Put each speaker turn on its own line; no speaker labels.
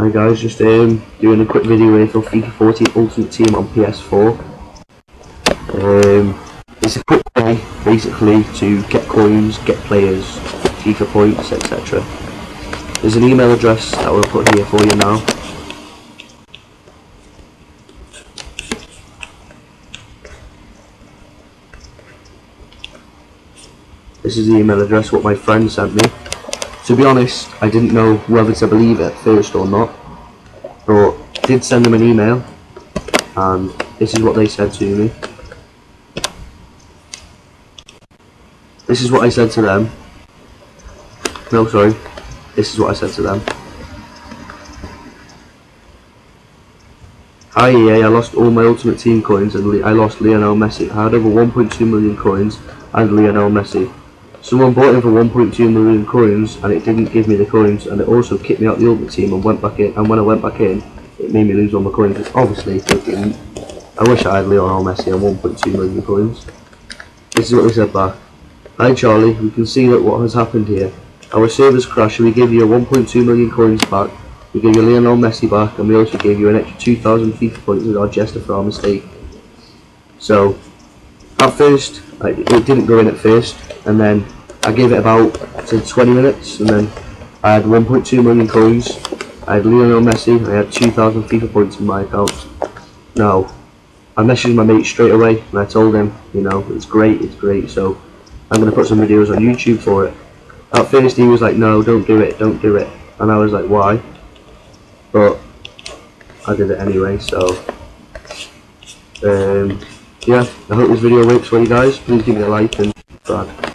Hi guys, just um, doing a quick video here for FIFA 14 Ultimate Team on PS4. Um, it's a quick way, basically, to get coins, get players, FIFA points, etc. There's an email address that we'll put here for you now. This is the email address what my friend sent me. To be honest, I didn't know whether to believe it first or not, but did send them an email, and this is what they said to me. This is what I said to them. No, sorry. This is what I said to them. Hi EA, I lost all my Ultimate Team coins and I lost Lionel Messi. I had over 1.2 million coins and Lionel Messi. Someone bought him for 1.2 million coins and it didn't give me the coins and it also kicked me out the Ultimate Team and went back in and when I went back in it made me lose all my coins obviously. I wish I had Lionel Messi and 1.2 million coins. This is what we said back. Hi Charlie, we can see that what has happened here. Our servers crashed and we give you 1.2 million coins back. We gave you Lionel Messi back and we also gave you an extra 2,000 FIFA points as our gesture for our mistake. So, at first, it didn't go in at first and then I gave it about to 20 minutes and then I had 1.2 million coins. I had Lionel Messi I had 2,000 FIFA points in my account. Now, I messaged my mate straight away and I told him, you know, it's great, it's great, so I'm going to put some videos on YouTube for it. At first he was like, no, don't do it, don't do it. And I was like, why? But I did it anyway, so um, yeah, I hope this video works for you guys. Please give me a like and subscribe.